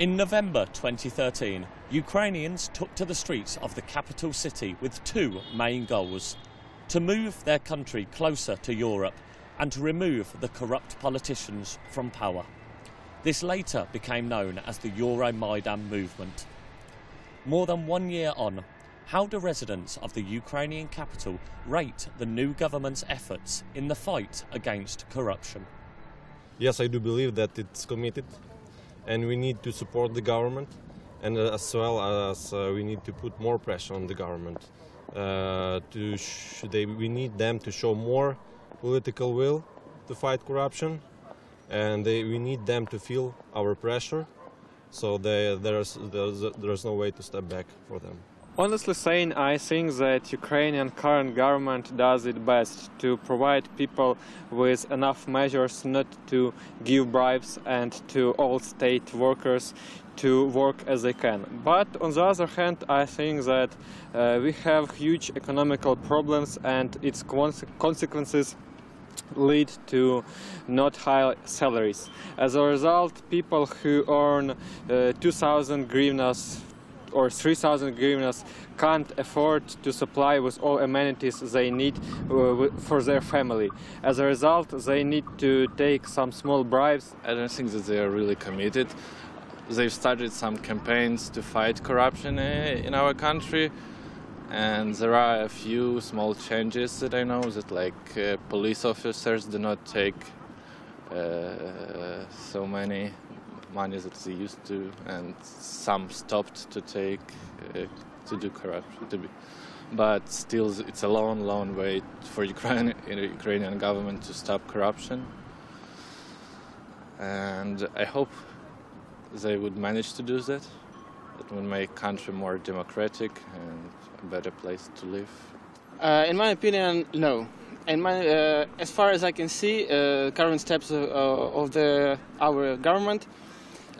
In November 2013, Ukrainians took to the streets of the capital city with two main goals to move their country closer to Europe and to remove the corrupt politicians from power. This later became known as the Euromaidan movement. More than one year on, how do residents of the Ukrainian capital rate the new government's efforts in the fight against corruption? Yes, I do believe that it's committed, and we need to support the government, and uh, as well as uh, we need to put more pressure on the government. Uh, to they, we need them to show more political will to fight corruption, and they, we need them to feel our pressure. So they, there's, there's there's no way to step back for them. Honestly saying, I think that Ukrainian current government does it best to provide people with enough measures not to give bribes and to all state workers to work as they can. But on the other hand, I think that uh, we have huge economical problems and its consequences lead to not high salaries. As a result, people who earn uh, 2,000 hryvnias or 3,000 hryvnias can't afford to supply with all amenities they need uh, for their family. As a result, they need to take some small bribes. I don't think that they are really committed. They've started some campaigns to fight corruption uh, in our country, and there are a few small changes that I know that, like, uh, police officers do not take uh, so many money that they used to, and some stopped to take uh, to do corruption. To be, but still, it's a long, long way for Ukraine, Ukrainian government to stop corruption. And I hope they would manage to do that. It would make country more democratic and a better place to live. Uh, in my opinion, no. In my, uh, as far as I can see, uh, current steps of, of the our government,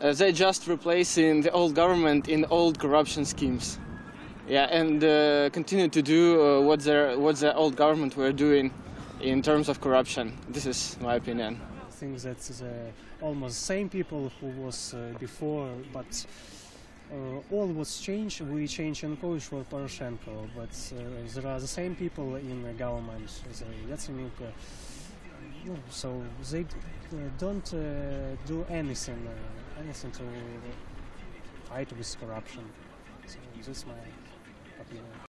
uh, they just replacing the old government in old corruption schemes. Yeah, and uh, continue to do uh, what their what the old government were doing in terms of corruption. This is my opinion. I think that the almost same people who was uh, before, but uh, all was changed. We changed Yanukovych for Poroshenko, but uh, there are the same people in the government. The Yatsenyuk, no, so they uh, don't uh, do anything, uh, anything to fight with corruption. So this is my opinion.